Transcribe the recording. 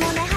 money.